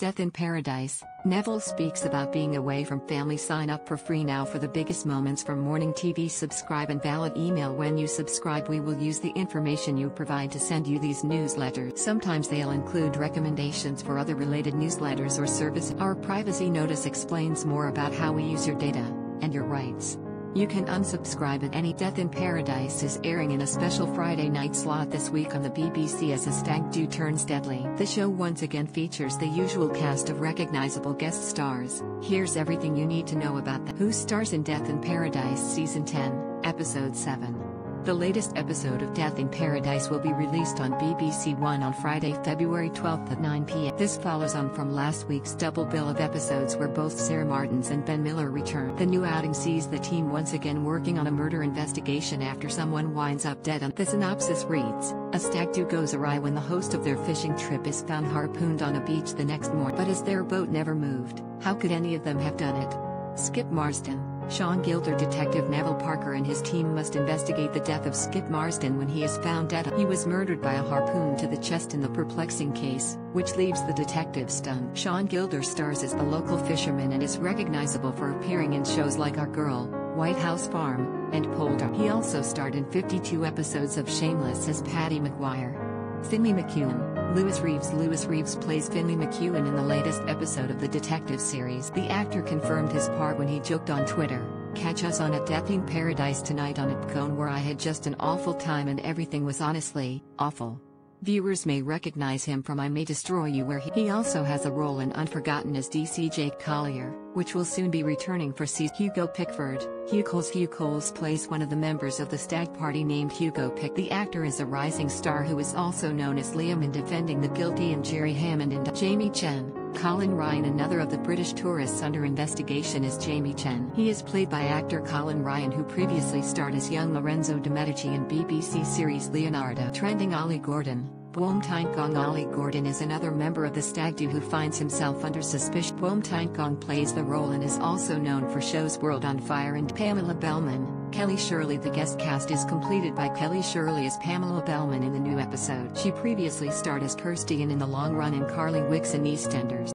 Death in Paradise. Neville speaks about being away from family. Sign up for free now for the biggest moments from morning TV. Subscribe and valid email when you subscribe. We will use the information you provide to send you these newsletters. Sometimes they'll include recommendations for other related newsletters or services. Our privacy notice explains more about how we use your data and your rights. You can unsubscribe at any Death in Paradise is airing in a special Friday night slot this week on the BBC as a stag do turns deadly. The show once again features the usual cast of recognizable guest stars. Here's everything you need to know about the Who stars in Death in Paradise Season 10, Episode 7. The latest episode of Death in Paradise will be released on BBC One on Friday, February 12 at 9 p.m. This follows on from last week's double bill of episodes where both Sara Martins and Ben Miller return. The new outing sees the team once again working on a murder investigation after someone winds up dead. The synopsis reads A stag do goes awry when the host of their fishing trip is found harpooned on a beach the next morning. But as their boat never moved, how could any of them have done it? Skip Marsden. Sean Gilder Detective Neville Parker and his team must investigate the death of Skip Marsden when he is found dead. He was murdered by a harpoon to the chest in the perplexing case, which leaves the detective stunned. Sean Gilder stars as the local fisherman and is recognizable for appearing in shows like Our Girl, White House Farm, and Poldark. He also starred in 52 episodes of Shameless as Paddy Maguire. Finley McEwen Lewis Reeves Lewis Reeves plays Finley McEwen in the latest episode of the detective series. The actor confirmed his part when he joked on Twitter, Catch us on a Death in Paradise tonight on Ipcone where I had just an awful time and everything was honestly, awful. Viewers may recognize him from I May Destroy You where he, also has a role in Unforgotten as DC Jake Collier, which will soon be returning for season Hugo Pickford. Hugh Coles Hugh Coles plays one of the members of the stag party named Hugo Pick. The actor is a rising star who is also known as Liam in Defending the Guilty and Jerry Hammond in Jamie Chen. Colin Ryan Another of the British tourists under investigation is Jamie Chen. He is played by actor Colin Ryan who previously starred as young Lorenzo de Medici in BBC series Leonardo. Trending Ollie Gordon Gong Ollie Gordon is another member of the stag do who finds himself under suspicion. Boum Gong plays the role and is also known for shows World on Fire and Pamela Bellman. Kellie Shirley The guest cast is completed by Kellie Shirley as Pamela Bellman in the new episode. She previously starred as Kirsty in In the Long Run and Carly Wicks in EastEnders.